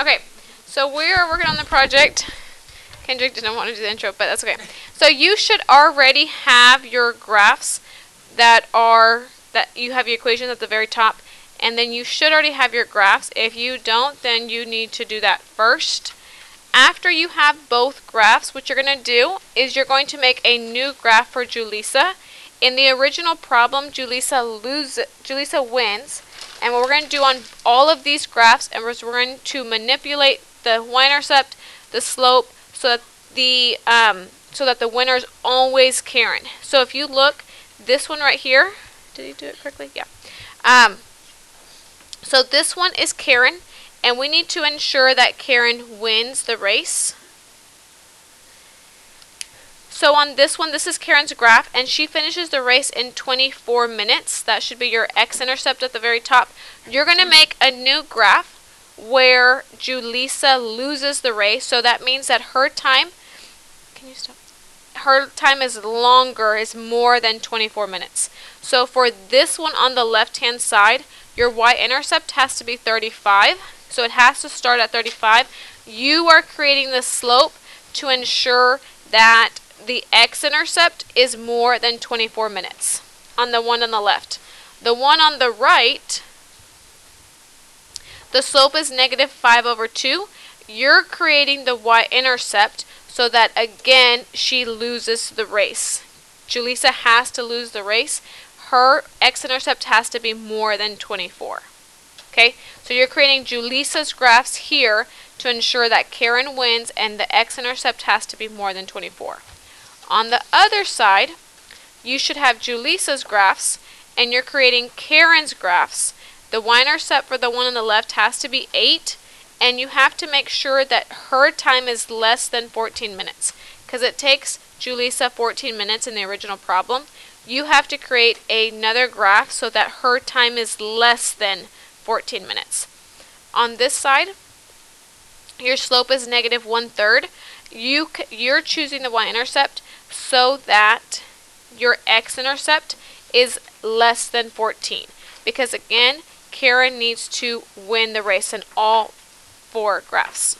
Okay, so we are working on the project. Kendrick didn't want to do the intro, but that's okay. So you should already have your graphs that are that you have your equations at the very top, and then you should already have your graphs. If you don't, then you need to do that first. After you have both graphs, what you're going to do is you're going to make a new graph for Julissa. In the original problem, Julissa loses, Julissa wins. And what we're going to do on all of these graphs, and we're going to manipulate the y-intercept, the slope, so that the um, so that the winner is always Karen. So if you look, this one right here, did he do it correctly? Yeah. Um, so this one is Karen, and we need to ensure that Karen wins the race. So on this one, this is Karen's graph, and she finishes the race in 24 minutes. That should be your x-intercept at the very top. You're going to make a new graph where Julissa loses the race. So that means that her time, can you stop? Her time is longer, is more than 24 minutes. So for this one on the left-hand side, your y-intercept has to be 35. So it has to start at 35. You are creating the slope to ensure that the x-intercept is more than 24 minutes on the one on the left. The one on the right, the slope is negative 5 over 2. You're creating the y-intercept so that, again, she loses the race. Julissa has to lose the race. Her x-intercept has to be more than 24. Okay, so you're creating Julissa's graphs here to ensure that Karen wins and the x-intercept has to be more than 24. On the other side, you should have Julissa's graphs, and you're creating Karen's graphs. The y-intercept for the one on the left has to be 8, and you have to make sure that her time is less than 14 minutes, because it takes Julissa 14 minutes in the original problem. You have to create another graph so that her time is less than 14 minutes. On this side, your slope is negative one third. You you're choosing the y-intercept so that your x-intercept is less than 14. Because again, Karen needs to win the race in all four graphs.